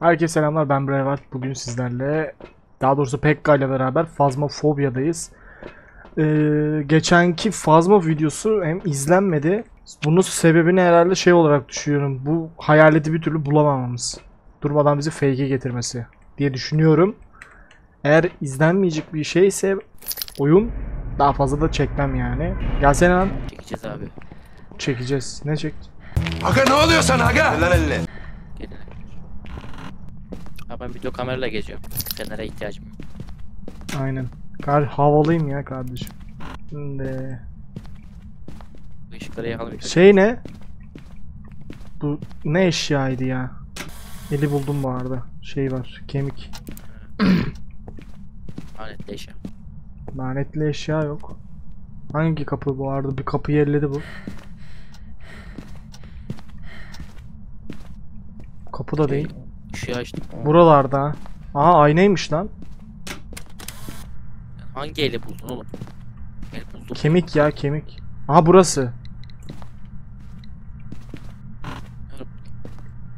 Herkese selamlar ben Brevart. Bugün sizlerle daha doğrusu Pekka ile beraber Phasmophobia'dayız. Ee, geçenki Phasmo videosu hem izlenmedi. Bunun sebebini herhalde şey olarak düşünüyorum. Bu hayaleti bir türlü bulamamamız. Durmadan bizi fake'e getirmesi diye düşünüyorum. Eğer izlenmeyecek bir şeyse oyun daha fazla da çekmem yani. Gelsene lan Çekeceğiz abi. çekeceğiz. Ne çek? Aga ne oluyor sana aga? Lan eline. Ha ben video kamerayla geziyorum. Kenara ihtiyacım yok. Aynen. Kar havalıyım ya kardeşim. Şimdi Bu ışıkları yakalım. Şey ne? Bu ne eşyaydı ya? Eli buldum bu arada. Şey var. Kemik. Lanetli eşya. Lanetli eşya yok. Hangi kapı bu arada? Bir kapıyı elledi bu. Kapı da değil. Işığı açtım. Buralarda. ha. Aa aynaymış lan. Hangi eli buldun oğlum? El buldum. Kemik ya kemik. Aha burası.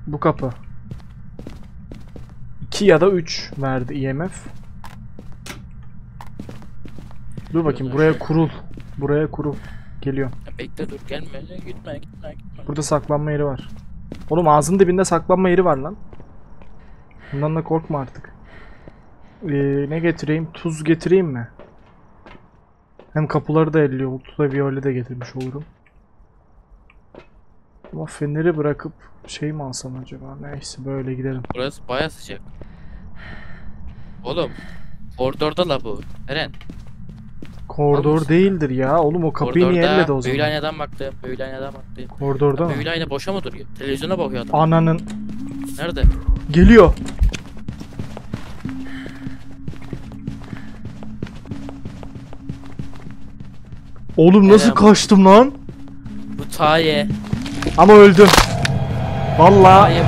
Bu kapı. 2 ya da 3 verdi IMF. Dur bakayım buraya kurul. Buraya kurul. Geliyor. Ya bekle dur gelme. Gitme gitme gitme. Burada saklanma yeri var. Oğlum ağzın dibinde saklanma yeri var lan. Bundan da korkma artık. Ee, ne getireyim? Tuz getireyim mi? Hem kapıları da elliyor. Ultraviyole de getirmiş olurum. Ama feneri bırakıp şey mi alsam acaba? Neyse böyle gidelim. Burası baya sıcak. Oğlum. Koridorda la bu. Eren. Koridor değildir ya. Oğlum o kapıyı niye elledi o zaman? Büyülü aynadan baktım. Büyülü aynadan baktım. Koridorda mı? Büyülü ayna boşa mı duruyor? Televizyona bakıyor adam. Ananın. Nerede? Geliyor. Oğlum nasıl Eren. kaçtım lan? Bu Taye. Ama öldüm. Taye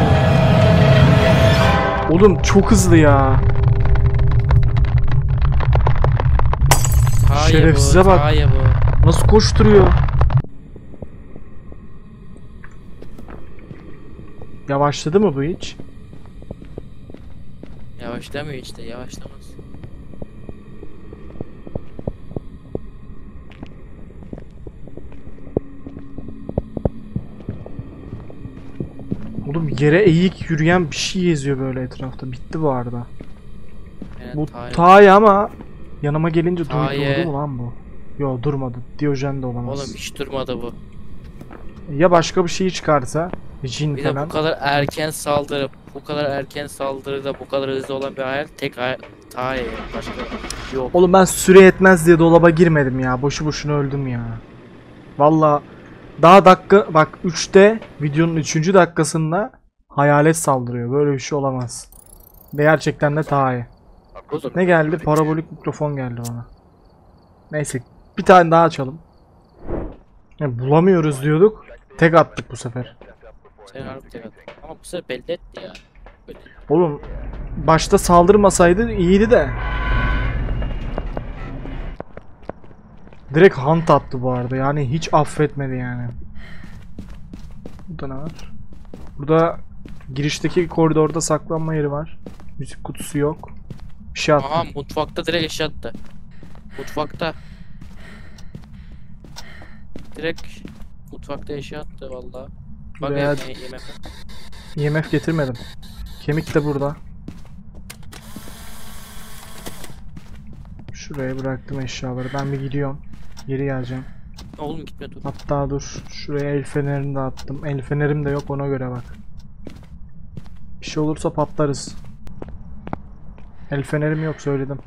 bu. oğlum çok hızlı ya. Taye Şerefsize bu. bak. Taye bu. Nasıl koşturuyor? Yavaşladı mı bu hiç? Yavaşlamıyor işte yavaşlamaz. Oğlum yere eğik yürüyen bir şey geziyor böyle etrafta. Bitti bu arada. Yani Bu. Tay ama yanıma gelince durdu Taye. mu lan bu? Yo durmadı. Diyojen de olamaz. Oğlum hiç durmadı bu. Ya başka bir şey çıkarsa Jin Bir de falan. bu kadar erken saldırıp bu kadar erken saldırıda bu kadar hızlı olan bir hayal tek hayal Taye başka yok. Oğlum ben süre yetmez diye dolaba girmedim ya. Boşu boşuna öldüm ya. Valla daha dakika bak 3'te videonun 3. dakikasında hayalet saldırıyor. Böyle bir şey olamaz. Ve gerçekten de. Oğlum, Ne geldi? Parabolik mikrofon geldi bana. Neyse bir tane daha açalım. Ya, bulamıyoruz diyorduk. Tek attık bu sefer. Sen harbi tek attın. Ama bu sefer belli etti ya. Oğlum başta saldırmasaydı iyiydi de. Direkt hunt attı bu arada. Yani hiç affetmedi yani. Burada ne var? Burada girişteki koridorda saklanma yeri var. Müzik kutusu yok. Bir şey attı. Aha mutfakta direkt eşya attı. Mutfakta. Direkt mutfakta eşya attı valla. Bak yemeğe yemek. IMF getirmedim. Kemik de burada. Şuraya bıraktım eşyaları. Ben bir gidiyorum. Geri geleceğim. Oğlum gitme dur. Hatta dur. Şuraya el fenerini de attım. El fenerim de yok ona göre bak. Bir şey olursa patlarız. El fenerim yok söyledim.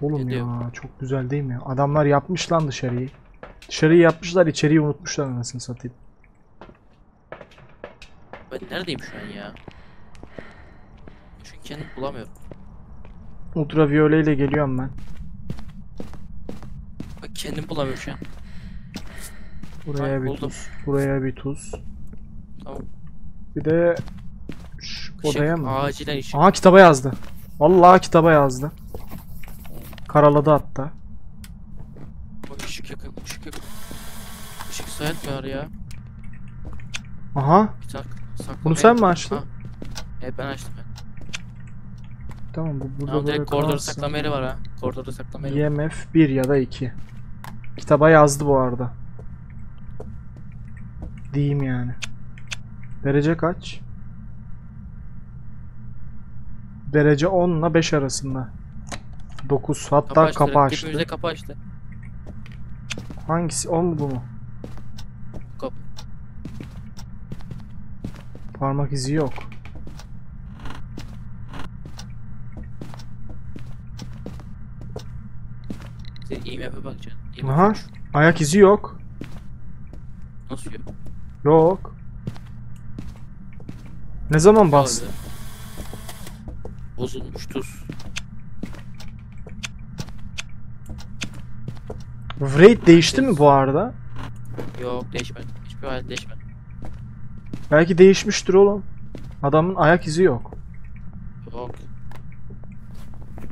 Oğlum Ne diyor? ya çok güzel değil mi? Adamlar yapmış lan dışarıyı. Dışarıyı yapmışlar içeriği unutmuşlar anasını satayım. Ben neredeyim şu an ya? Çünkü kendim bulamıyorum. Ultraviyole ile geliyorum ben. Kendim bulamıyorum şu an. Buraya Bak, bir buldum. tuz. Buraya bir tuz. Tamam. Bir de şu Işık, odaya mı? Acilen ışık. Aha kitaba yazdı. Vallahi kitaba yazdı. Karaladı hatta. Bak ışık yakın, ışık yakın. Işık sayılmıyor ya. Aha. Bir sak, sakla Bunu sen mi açtın? Ha. Evet ben açtım ben. Tamam bu burada Tamam böyle direkt koridorda kalsın. saklama yeri var ha. Koridorda saklama yeri var. IMF 1 ya da 2. Kitaba yazdı bu arada. Diyeyim yani. Derece kaç? Derece 10 ile 5 arasında. 9 hatta Kapı kapı, açtı. kapı açtı. Hangisi? O mu bu mu? Kapı. Parmak izi yok. Sen IMF'e bakacaksın. Aha. Ayak izi yok. Nasıl yok? Yok. Ne zaman bastı? Kaldı. Bozulmuş tuz. Wraith değişti mi bu arada? Yok değişmedi. Hiçbir hal değişmedi. Belki değişmiştir oğlum. Adamın ayak izi yok. Yok.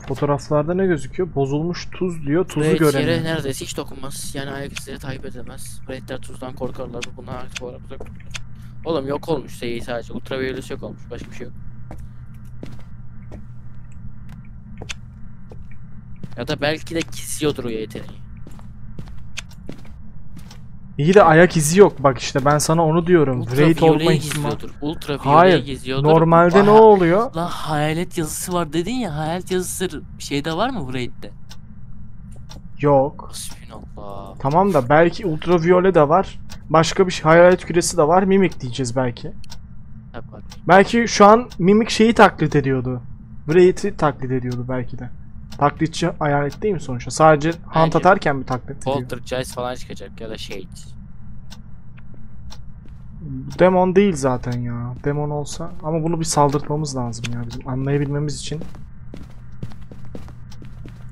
Fotoğraflarda ne gözüküyor? Bozulmuş tuz diyor. Tuzu yere göremiyor. neredeyse hiç dokunmaz. Yani ayak izleri takip edemez. Raidler tuzdan korkarlar ve bundan aktif olarak uzak. Oğlum yok olmuş şeyi sadece. Ultraviyolus yok olmuş. Başka bir şey yok. Ya da belki de kesiyordur o yeteneği. İyi de ayak izi yok. Bak işte ben sana onu diyorum. Wraith olma Ultraviyoleyi ihtimali. Ultraviyoleyi Hayır. gizliyordur. Normalde ne Aha. oluyor? Lan hayalet yazısı var dedin ya hayalet yazısı şeyde var mı bu raid'de? Yok. Tamam da belki ultraviyole de var. Başka bir şey. Hayalet küresi de var. Mimik diyeceğiz belki. Bak. Belki şu an mimik şeyi taklit ediyordu. Wraith'i taklit ediyordu belki de. Taklitçi hayalet değil mi sonuçta? Sadece hunt Bence. atarken mi taklit ediyor? Poltergeist falan çıkacak ya da Shade. Demon değil zaten ya. Demon olsa ama bunu bir saldırtmamız lazım ya bizim anlayabilmemiz için.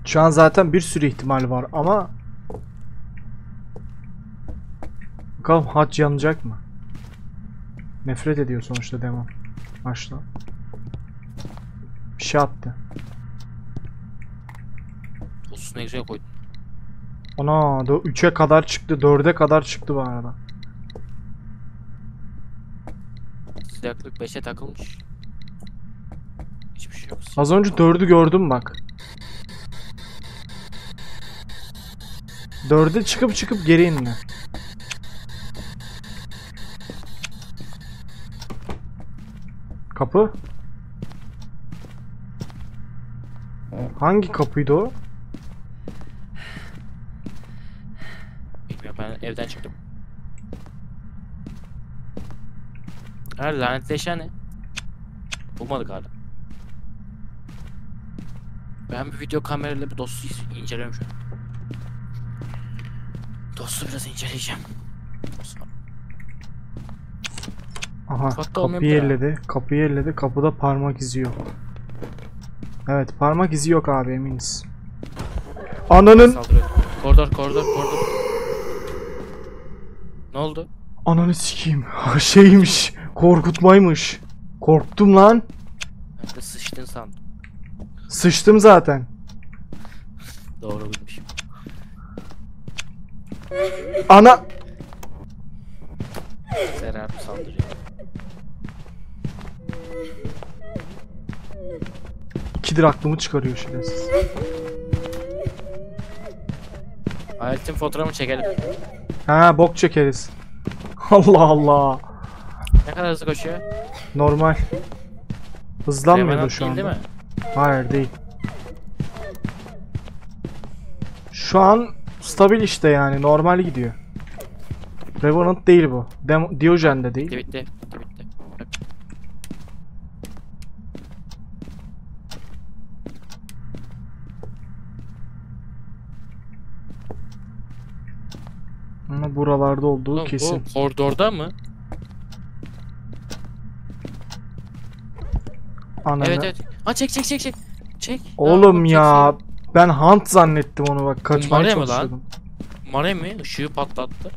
Şu an zaten bir sürü ihtimal var ama Bakalım haç yanacak mı? Nefret ediyor sonuçta demon. Başla. Bir şey attı. Olsun ne güzel koydun. Ana 3'e kadar çıktı, 4'e kadar çıktı bu arada. Sıcaklık 5'e takılmış. Hiçbir şey yok. Az önce 4'ü gördüm bak. 4'e çıkıp çıkıp geri indi. Kapı? Hangi kapıydı o? Bilmiyorum ben evden çıktım. Nerede lanetli eşya ne? Bulmadık hala. Ben bir video kamerayla bir dostu inceliyorum şu an. Dostu biraz inceleyeceğim. Aha Mutfakta kapıyı elledi. Kapıyı elledi. Kapıda parmak izi yok. Evet parmak izi yok abi eminiz. Ananın Saldırıyor. Koridor koridor koridor. Ne oldu? Ananı sikeyim. Şeymiş. Korkutmaymış. Korktum lan. Ben de sıçtın sandım. Sıçtım zaten. Doğru bilmişim. Ana. Serer saldırıyor. İkidir aklımı çıkarıyor şerefsiz. Hayaletin fotoğrafını çekelim. Ha bok çekeriz. Allah Allah. Ne kadar hızlı koşuyor? Normal. Hızlanmıyordu Revenant şu anda. değil mi? Hayır değil. Şu an stabil işte yani normal gidiyor. Revenant değil bu. Dem Diyojen de değil. Bitti bitti. Bitti bitti. Bak, Ama buralarda olduğu oğlum, kesin. Bu koridorda mı? Ananı. Evet evet. Ha çek çek çek çek. Çek. Oğlum ya çeksin. ben hunt zannettim onu bak kaçmaya Numara mı lan? çalışıyordum. Mare mi? Işığı patlattı.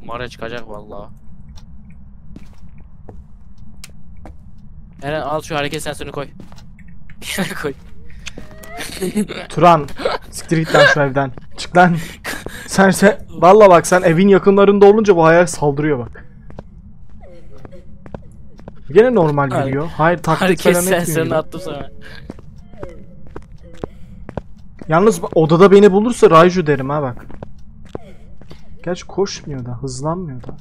Bu Mare çıkacak vallahi. Eren al şu hareket sensörünü koy. Bir yere koy. Turan siktir git lan şu evden. Çık lan. Sen sen valla bak sen evin yakınlarında olunca bu hayal saldırıyor bak. Gene normal yürüyor. Hayır taklit Hareket falan sensörünü attım sana. Yalnız odada beni bulursa Raiju derim ha bak. Gerçi koşmuyor da, hızlanmıyor da.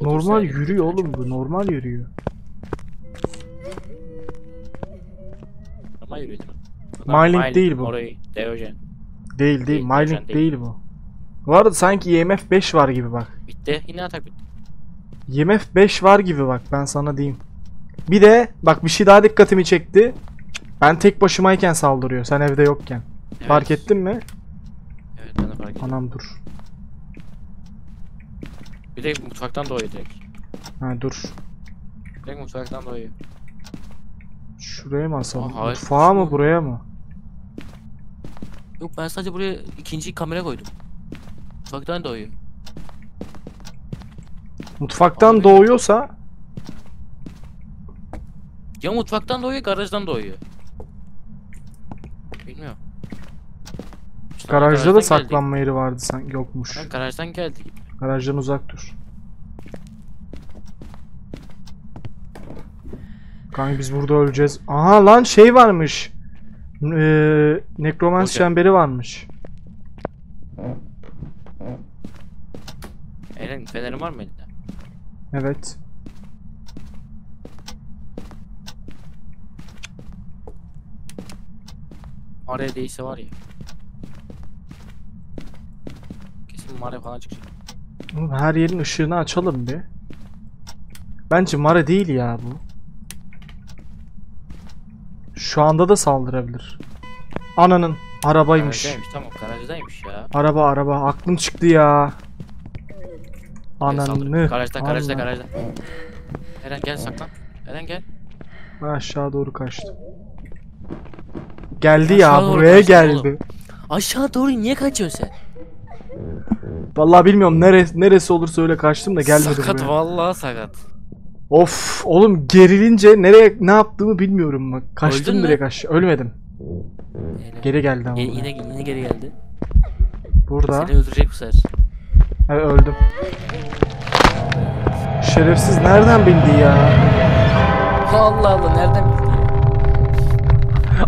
Normal yürüyor oğlum bu, normal yürüyor. Ama yürüyor mi? Mining değil bu. Orayı, Deojen. Değil değil, Deogen değil. değil. bu. Bu arada sanki IMF 5 var gibi bak. Bitti. Yine atak bitti. IMF 5 var gibi bak ben sana diyeyim. Bir de bak bir şey daha dikkatimi çekti. Ben tek başımayken saldırıyor, sen evde yokken. Evet. Fark ettin mi? Evet ben de fark ettim. Anam dur. Bir de mutfaktan doğuyor direkt. Ha dur. Direkt mutfaktan doğuyor. Şuraya mı asalım? Aa, hayır. Mutfağa mı buraya mı? Yok ben sadece buraya ikinci kamera koydum. Mutfaktan doğuyor. Mutfaktan Olabilir. doğuyorsa Ya mutfaktan doğuyor, garajdan doğuyor. Bilmiyorum. İşte garajda da garajdan saklanma yeri vardı sanki yokmuş. Ha, garajdan geldi. Garajdan uzak dur. Kanka biz burada öleceğiz. Aha lan şey varmış. Ee, Necromance Hoca. çemberi varmış. Eren fenerin var mı elinde? Evet. Mare değilse var ya. Kesin mare falan çıkacak. Oğlum her yerin ışığını açalım bir. Bence Mare değil ya bu. Şu anda da saldırabilir. Ananın arabaymış. Garajdaymış tamam garajdaymış ya. Araba araba aklım çıktı ya. Ananı. Garajda garajda garajda. Eren gel saklan. Eren gel. Aşağı doğru kaçtı. Geldi Aşağı ya doğru buraya kaçtı geldi. oğlum. Aşağı doğru niye kaçıyorsun sen? Vallahi bilmiyorum neresi neresi olursa öyle kaçtım da gelmedi sakat buraya. vallahi sakat. Of oğlum gerilince nereye ne yaptığımı bilmiyorum bak. Kaçtım Öldün mü? direkt aşağı. Ölmedim. Eren. Geri geldi ama. Yine, buraya. yine, yine geri geldi. Burada. Seni öldürecek bu sefer. Evet öldüm. Şerefsiz nereden bildi ya? Allah Allah nereden bildin ya?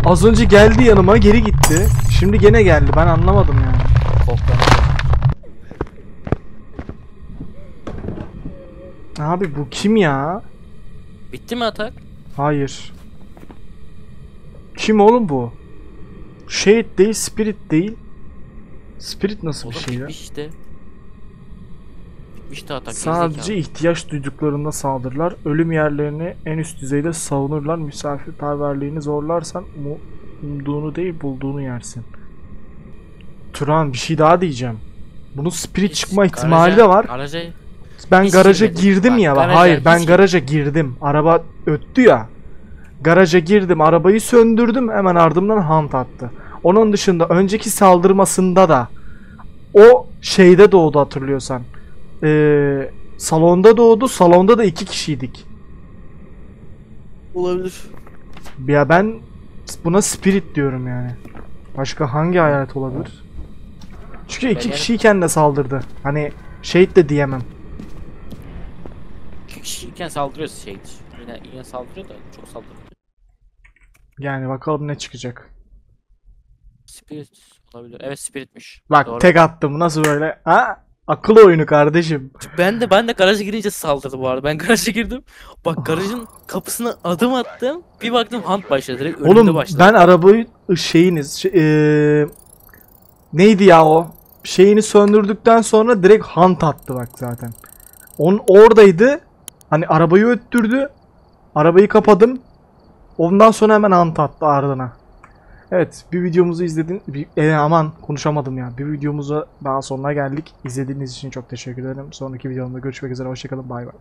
Az önce geldi yanıma geri gitti. Şimdi gene geldi ben anlamadım yani. Koklanıyor. Abi bu kim ya? Bitti mi atak? Hayır. Kim oğlum bu? Shade değil, Spirit değil. Spirit nasıl bir şey ya? işte. Bitmişti atak. Sadece ihtiyaç duyduklarında saldırırlar. Ölüm yerlerini en üst düzeyde savunurlar. Misafirperverliğini zorlarsan umduğunu değil bulduğunu yersin. Turan bir şey daha diyeceğim. Bunun spirit Hiç çıkma garaja- ihtimali de var. Garaja Ben hiç garaja girmedim. girdim Bak, ya. garaja Hayır ben hiç- garaja girdim. Araba öttü ya. Garaja girdim. Arabayı söndürdüm. Hemen ardımdan hunt attı. Onun dışında önceki saldırmasında da o şeyde doğdu hatırlıyorsan. Ee, salonda doğdu. Salonda da iki kişiydik. olabilir. Ya ben buna spirit diyorum yani. Başka hangi hayalet olabilir? Çünkü iki kişiyken de saldırdı. Hani şey de diyemem. Kişiyken saldırıyor şeydir. Yine, yine saldırıyor da çok saldırıyor. Yani bakalım ne çıkacak. Spirit olabilir. Evet spiritmiş. Bak Doğru. tek attım nasıl böyle? Ha? Akıl oyunu kardeşim. Ben de ben de garaja girince saldırdı bu arada. Ben garaja girdim. Bak garajın kapısına adım attım. Bir baktım hunt başladı direkt Oğlum başladı. ben arabayı şeyiniz şey, eee, neydi ya o? Şeyini söndürdükten sonra direkt hunt attı bak zaten. On oradaydı. Hani arabayı öttürdü. Arabayı kapadım. Ondan sonra hemen hunt attı ardına. Evet bir videomuzu izledin. Bir, e, aman konuşamadım ya. Bir videomuza daha sonuna geldik. İzlediğiniz için çok teşekkür ederim. Sonraki videomda görüşmek üzere. Hoşçakalın. Bay bay.